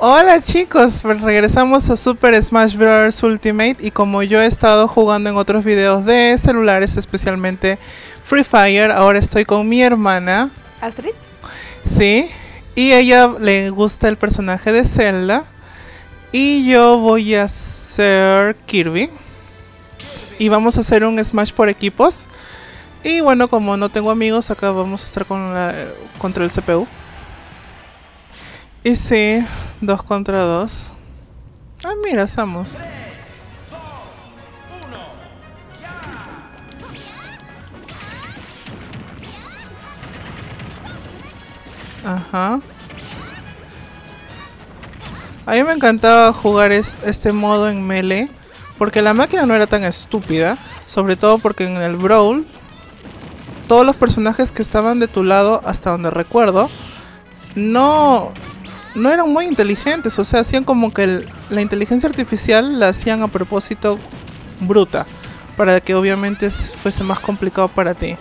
Hola chicos, pues regresamos a Super Smash Bros. Ultimate y como yo he estado jugando en otros videos de celulares, especialmente Free Fire, ahora estoy con mi hermana. ¿Astrid? Sí, y ella le gusta el personaje de Zelda y yo voy a ser Kirby. Y vamos a hacer un Smash por equipos. Y bueno, como no tengo amigos, acá vamos a estar con la, contra el CPU. Y sí, dos contra dos. Ah, mira, Samus. Ajá. A mí me encantaba jugar este modo en melee. Porque la máquina no era tan estúpida. Sobre todo porque en el Brawl. Todos los personajes que estaban de tu lado, hasta donde recuerdo. No, no eran muy inteligentes. O sea, hacían como que la inteligencia artificial la hacían a propósito bruta. Para que obviamente fuese más complicado para ti.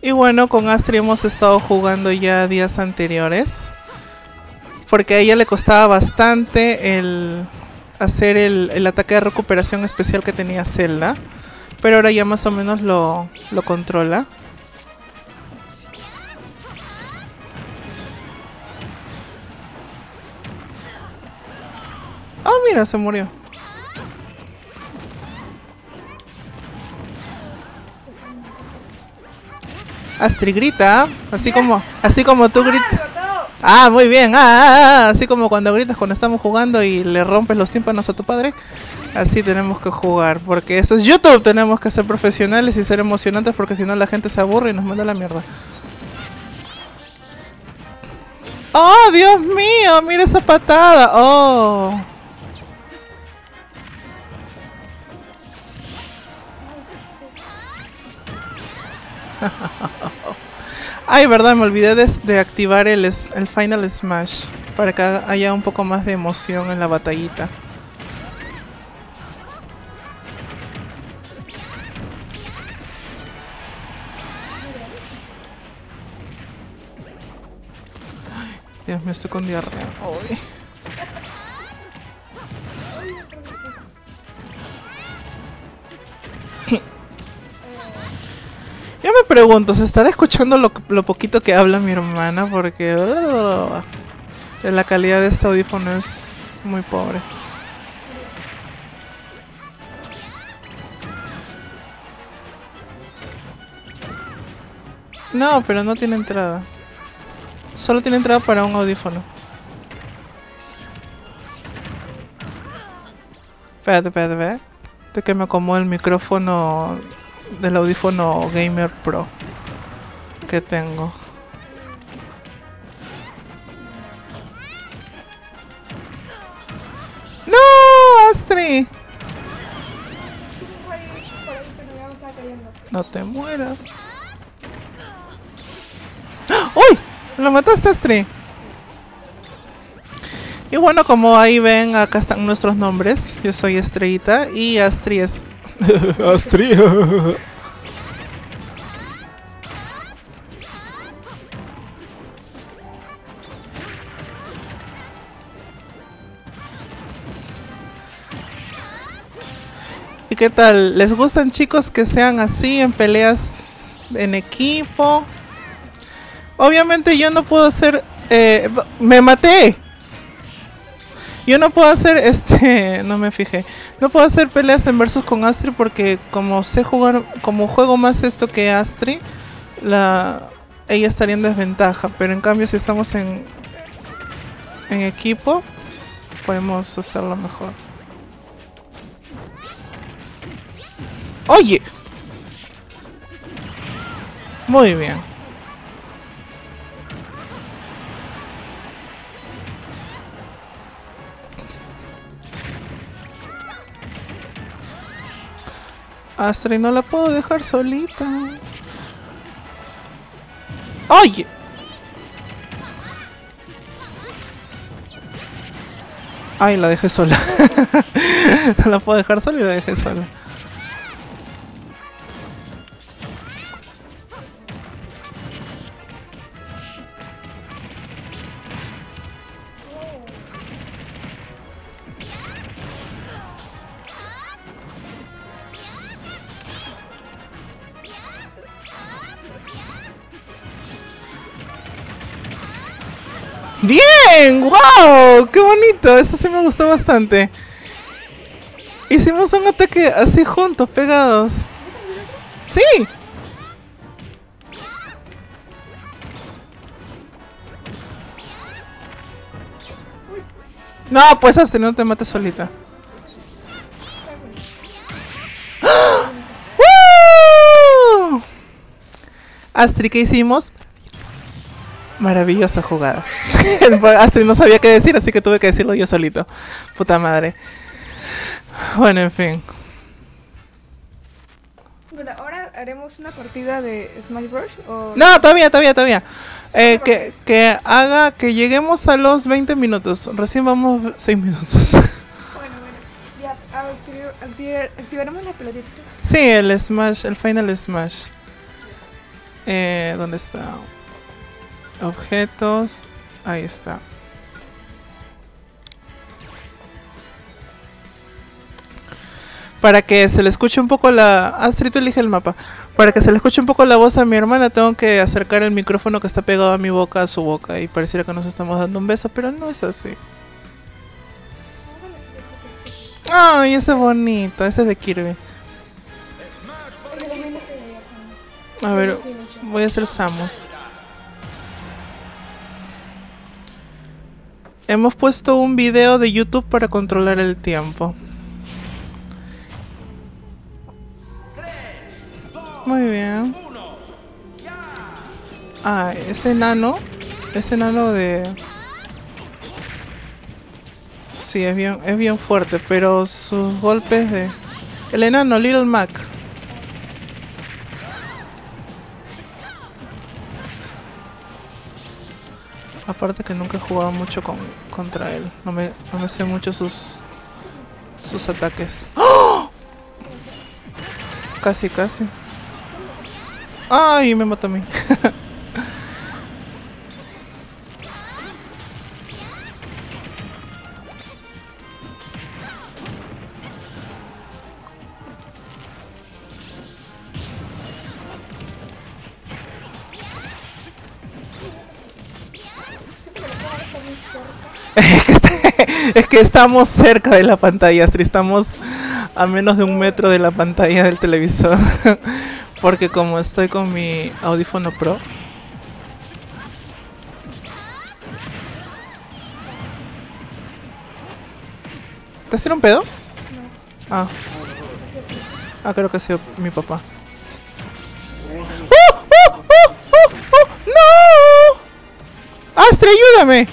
Y bueno, con Astri hemos estado jugando ya días anteriores. Porque a ella le costaba bastante el hacer el, ataque de recuperación especial que tenía Zelda. Pero ahora ya más o menos lo, lo controla. Ah, mira, se murió. Astri grita, así como, así como tú gritas. Ah, muy bien. Ah, ah, ah, así como cuando gritas cuando estamos jugando y le rompes los tímpanos a tu padre. Así tenemos que jugar, porque eso es YouTube. Tenemos que ser profesionales y ser emocionantes porque si no la gente se aburre y nos manda la mierda. ¡Oh, Dios mío! ¡Mira esa patada! ¡Oh! Ay, verdad, me olvidé de, activar el, el Final Smash para que haya un poco más de emoción en la batallita. Dios mío, estoy con diarrea. Pregunto, ¿se estará escuchando lo, poquito que habla mi hermana? Porque uh, la calidad de este audífono es muy pobre. No, pero no tiene entrada. Solo tiene entrada para un audífono. Espérate, espérate, espérate. Que me acomodo el micrófono del audífono Gamer Pro que tengo. ¡No, Astri! No te mueras. ¡Uy! ¡Lo mataste, Astri! Y bueno, como ahí ven, acá están nuestros nombres. Yo soy Estrellita y Astri es Astrid. ¿Y qué tal? ¿Les gustan chicos que sean así en peleas en equipo? Obviamente yo no puedo hacer... Eh, ¡Me maté! Yo no puedo hacer este, no me fijé. No puedo hacer peleas en versus con Astri porque como sé jugar, como juego más esto que Astri, la ella estaría en desventaja, pero en cambio si estamos en en equipo podemos hacerlo mejor. Oye. Muy bien. Astrid no la puedo dejar solita. ¡Oye! Ay, la dejé sola. no la puedo dejar sola y la dejé sola. ¡Qué bonito! Eso sí me gustó bastante. Hicimos un ataque así juntos, pegados. ¡Sí! No, pues Astrid, no te mates solita. ¡Ah! ¡Woo! Astrid, ¿qué hicimos? Maravillosa jugada. Astrid no sabía qué decir, así que tuve que decirlo yo solito. Puta madre. Bueno, en fin. Bueno, ahora haremos una partida de Smash Bros. ¿o? No, todavía, todavía, todavía. Eh, que, que haga que lleguemos a los 20 minutos. Recién vamos 6 minutos. Bueno, bueno. Ya, activ- activar- activaremos la pelotita. Sí, el Smash, el Final Smash. Eh, ¿Dónde está? Objetos. Ahí está. Para que se le escuche un poco la... Astrid, tú elige el mapa. Para que se le escuche un poco la voz a mi hermana, tengo que acercar el micrófono que está pegado a mi boca a su boca. Y pareciera que nos estamos dando un beso, pero no es así. Ay, ese es bonito. Ese es de Kirby. A ver, voy a hacer Samus. Hemos puesto un video de YouTube para controlar el tiempo. Muy bien. Ah, ese enano. Ese enano de... Sí, es bien, es bien fuerte, pero sus golpes de... El enano, Little Mac. Aparte que nunca he jugado mucho con, contra él. No me, no sé mucho sus sus ataques. ¡Oh! Casi, casi. Ay, me mató a mí. es, que está- es que estamos cerca de la pantalla, Astrid, estamos a menos de un metro de la pantalla del televisor. Porque como estoy con mi audífono pro. ¿Te hicieron pedo? Ah. Ah, creo que ha sido mi papá. ¡Oh! ¡Oh! ¡Oh! ¡Oh! ¡Oh! ¡No! ¡Astrid, ayúdame!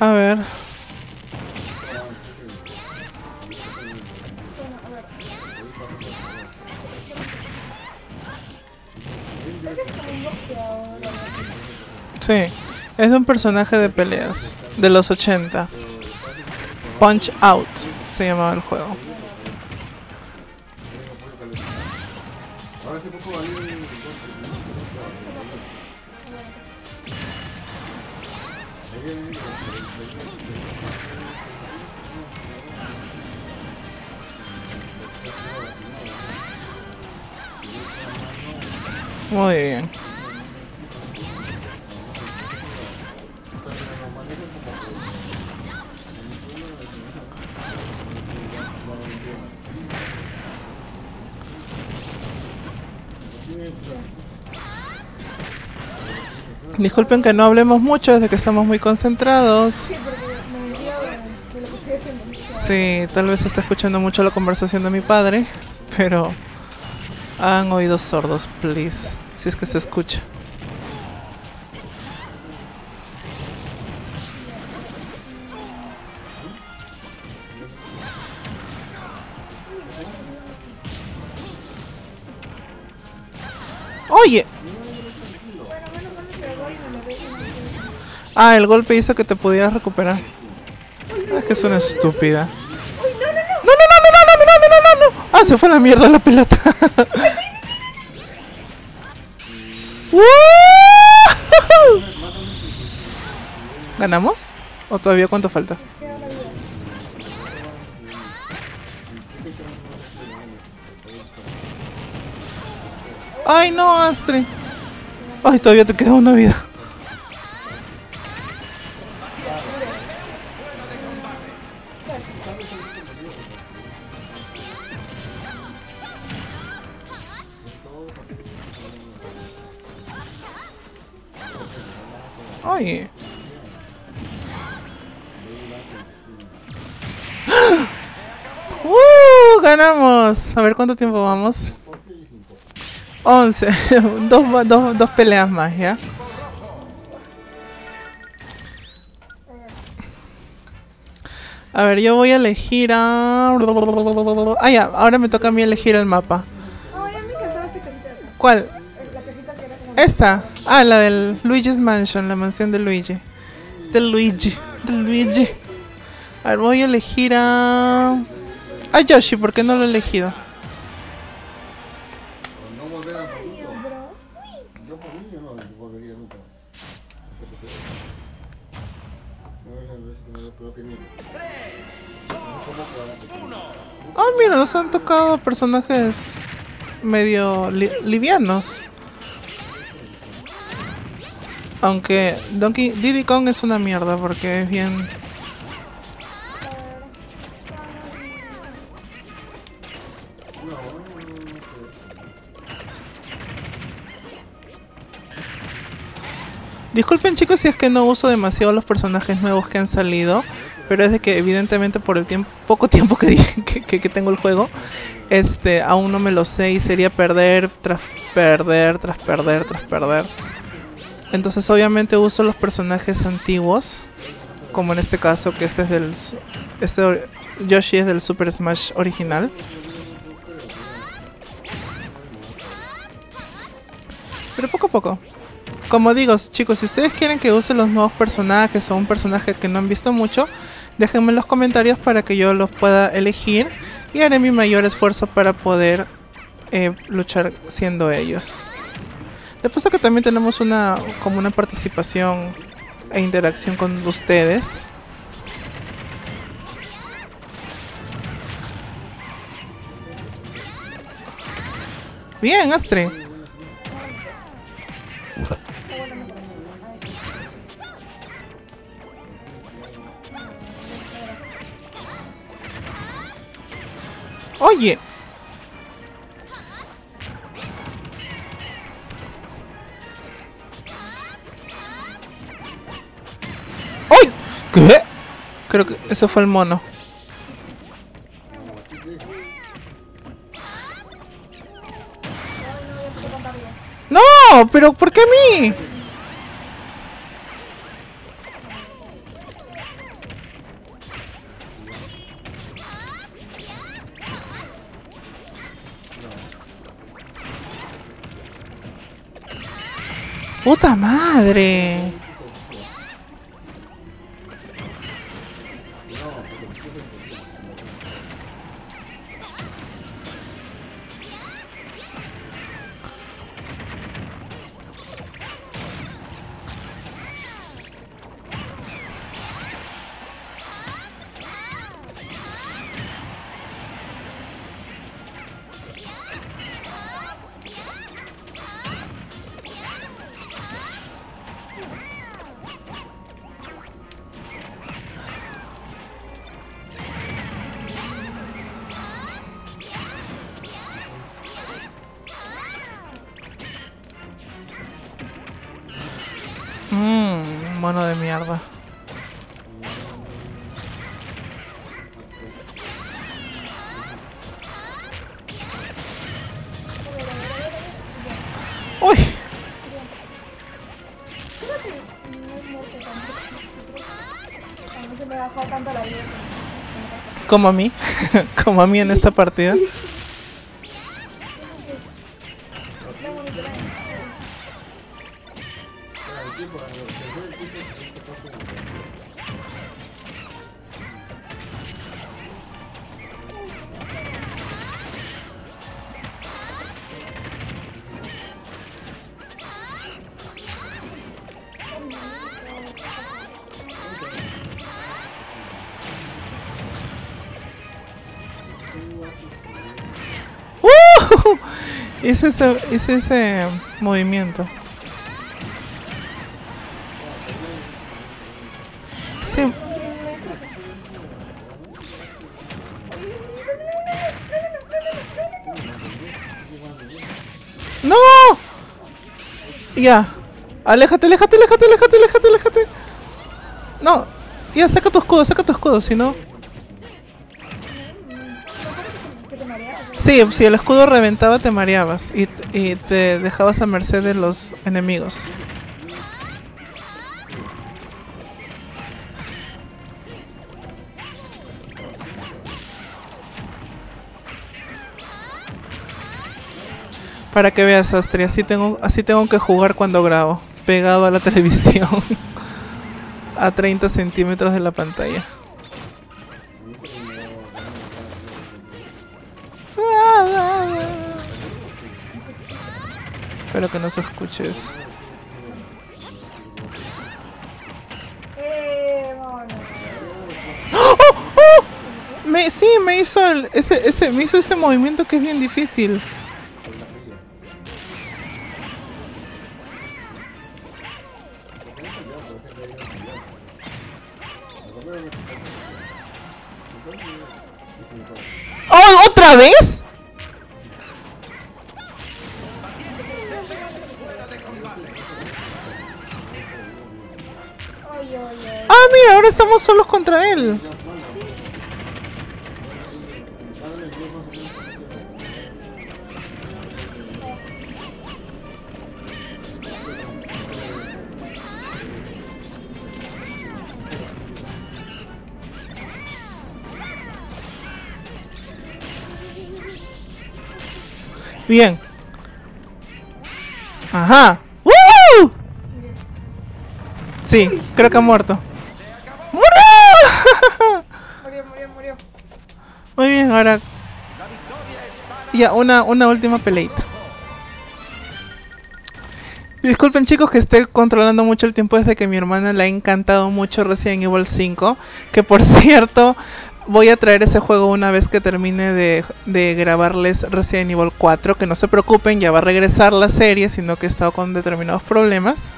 A ver. Es de un personaje de peleas de los 80. Punch Out se llamaba el juego. Muy bien. Disculpen que no hablemos mucho desde que estamos muy concentrados. Sí, porque me olvido de, de lo que estoy haciendo. Sí, tal vez está escuchando mucho la conversación de mi padre, pero han oídos sordos, please, si es que se escucha. Oye, ah, el golpe hizo que te pudieras recuperar. Ah, que es una estúpida. No, no, no. No, no, no, no, no, no, no. Ah, se fue la mierda la pelota. ¿Ganamos? ¿O todavía cuánto falta? Ay, no, Astrid. Ay, todavía te queda una vida. Oye. ¡Uh! Ganamos. A ver cuánto tiempo vamos. 11. dos, dos, dos peleas más, ¿ya? A ver, yo voy a elegir a... Ah, ya. Ahora me toca a mí elegir el mapa. Me esta cajita. ¿Cuál? Eh, La cajita que era como... Esta. Ah, la del Luigi's Mansion, la mansión de Luigi. De Luigi, de Luigi. A ver, voy a elegir a... A Yoshi, ¿Por qué no lo he elegido. Ah, mira, nos han tocado personajes medio livianos. Aunque Donkey Diddy Kong es una mierda porque es bien... Disculpen chicos si es que no uso demasiado los personajes nuevos que han salido, pero es de que evidentemente por el tiempo, poco tiempo que, que- que tengo el juego, este, aún no me lo sé y sería perder tras perder, tras perder, tras perder. Entonces obviamente uso los personajes antiguos, como en este caso que este es del, este Yoshi es del Super Smash original. Pero poco a poco. Como digo, chicos, si ustedes quieren que use los nuevos personajes o un personaje que no han visto mucho, déjenme en los comentarios para que yo los pueda elegir y haré mi mayor esfuerzo para poder eh, luchar siendo ellos. De paso que también tenemos una como una participación e interacción con ustedes. Bien, Astrid. Oye. Creo que ese fue el mono. No, pero ¿por qué a mí? ¡Puta madre! 상황 한번 보고 싶어요. mono de mierda. ¡Uy! Como a mí, como a mí en esta partida. Hice ese, hice ese movimiento. Sí. ¡No! Ya. Aléjate, aléjate, aléjate, aléjate, aléjate, aléjate. No. Ya, saca tu escudo, saca tu escudo, si no... Sí, si el escudo reventaba te mareabas y, y te dejabas a merced de los enemigos. Para que veas, Astri, así tengo, así tengo que jugar cuando grabo, pegado a la televisión, a 30 centímetros de la pantalla. Espero que no se escuche eso. Eh, mono. Me, sí, me hizo el, ese, ese, me hizo ese movimiento que es bien difícil. ¡Oh, otra vez! Ah, mira, ahora estamos solos contra él. Bien. Ajá. ¡Woo! Sí, creo que ha muerto. ¡Murió! Murió, murió, murió. Muy bien, ahora. Ya, una, una última peleita. Disculpen chicos que esté controlando mucho el tiempo desde que mi hermana le ha encantado mucho Resident Evil 5. Que por cierto, voy a traer ese juego una vez que termine de, de grabarles Resident Evil 4. Que no se preocupen, ya va a regresar la serie, sino que he estado con determinados problemas.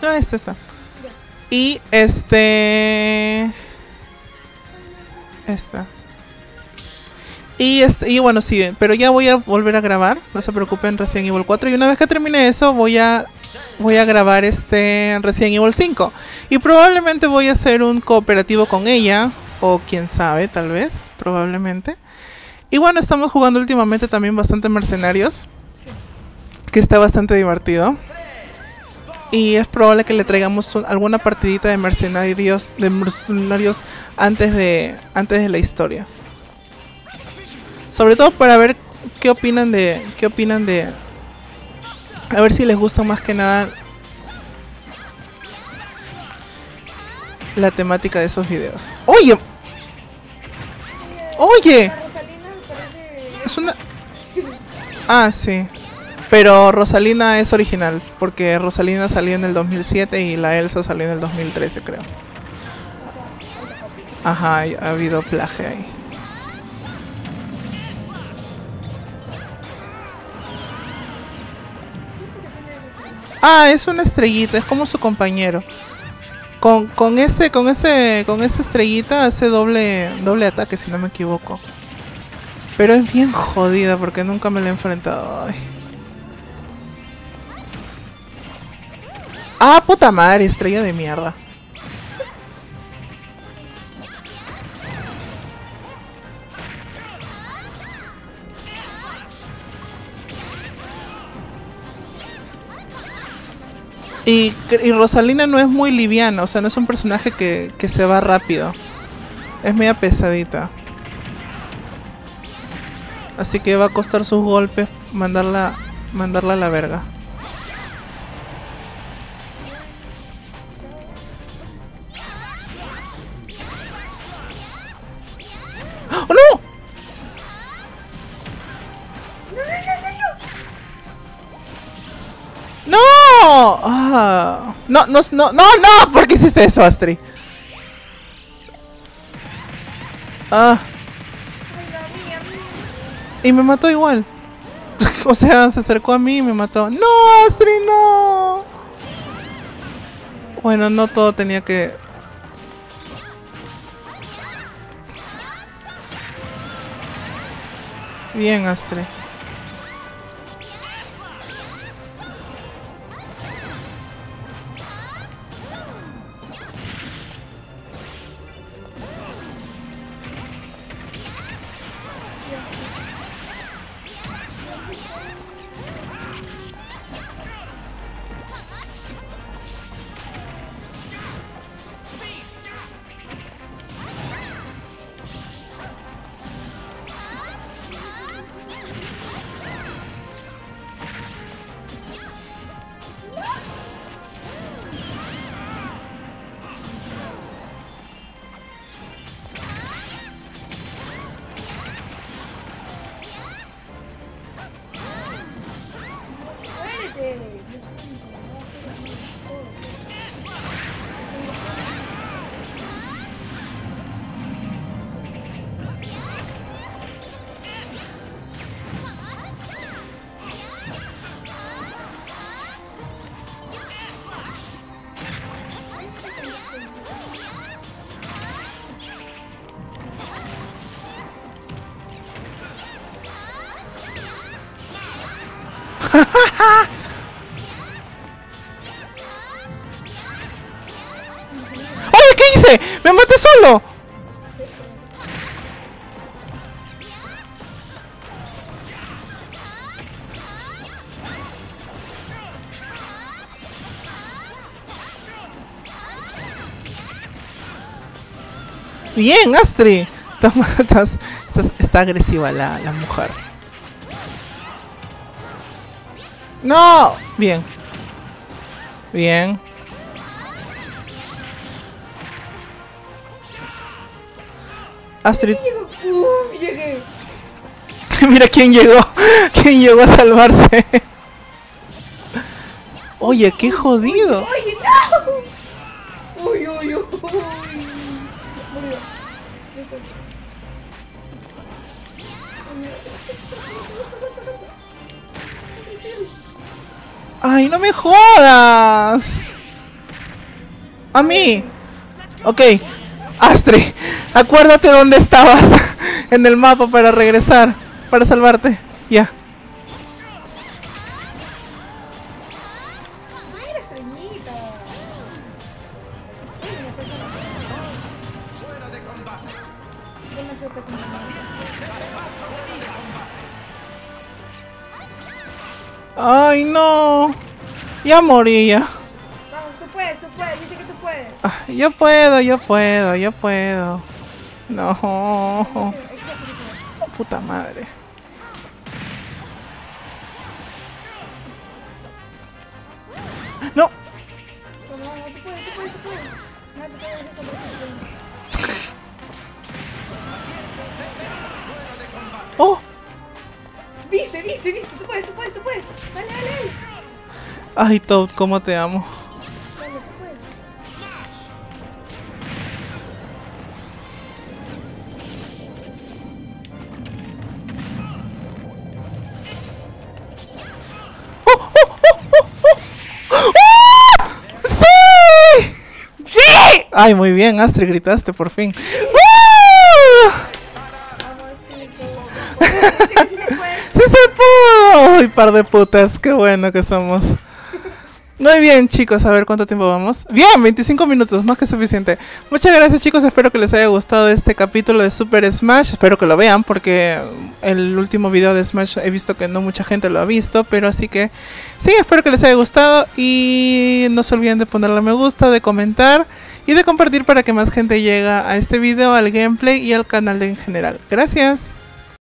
Ah, este está. Y este... Esta. Y, este, y bueno, sí, pero ya voy a volver a grabar, no se preocupen, Resident Evil 4. Y una vez que termine eso, voy a, voy a grabar este Resident Evil 5. Y probablemente voy a hacer un cooperativo con ella, o quién sabe, tal vez, probablemente. Y bueno, estamos jugando últimamente también bastante Mercenarios, que está bastante divertido. Y es probable que le traigamos un- alguna partidita de mercenarios, de mercenarios antes de, antes de la historia. Sobre todo para ver qué opinan de, qué opinan de, a ver si les gusta más que nada la temática de esos videos. Oye, oye, es una, ah sí, pero Rosalina es original porque Rosalina salió en el 2007 y la Elsa salió en el 2013 creo. Ajá, ha habido plagio ahí. Ah, es una estrellita, es como su compañero. Con, con ese, con ese, con esa estrellita hace doble, doble ataque si no me equivoco. Pero es bien jodida porque nunca me la he enfrentado. Ay. Ah, puta madre, estrella de mierda. Y, Rosalina no es muy liviana, o sea, no es un personaje que, que se va rápido. Es media pesadita. Así que va a costar sus golpes mandarla, mandarla a la verga. Ah, no, no, no, no, no, ¿por qué hiciste eso, Astrid? Ah, y me mató igual. o sea, se acercó a mí y me mató. ¡No, Astrid, no! Bueno, no todo tenía que... Bien, Astrid. Bien, Astrid. Toma, estás- está agresiva la mujer. No. Bien. Bien. Astrid, Uf, llegué. mira quién llegó. ¿Quién llegó a salvarse? Oye, qué jodido. ¡Oye, no! Uy, uy, uy. Murió. Listo. Ay, no me jodas. A mí. Ok. Astrid, acuérdate dónde estabas en el mapa para regresar, para salvarte. Ya. Ay, no. Ya morí Yo puedo, yo puedo, yo puedo. No. Puta madre. No. Oh. Viste, viste, viste. Tú puedes, tú puedes, tú puedes. Dale, dale. Ay, Toad, cómo te amo. Ay, muy bien, Astrid, gritaste por fin. ¡Sí se pudo! ¡Ay, par de putas! ¡Qué bueno que somos! Muy bien, chicos, a ver cuánto tiempo vamos. Bien, 25 minutos, más que suficiente. Muchas gracias, chicos. Espero que les haya gustado este capítulo de Super Smash. Espero que lo vean, porque el último video de Smash he visto que no mucha gente lo ha visto. Pero así que sí, espero que les haya gustado. Y no se olviden de ponerle me gusta, de comentar y de compartir para que más gente llegue a este video, al gameplay y al canal en general. Gracias.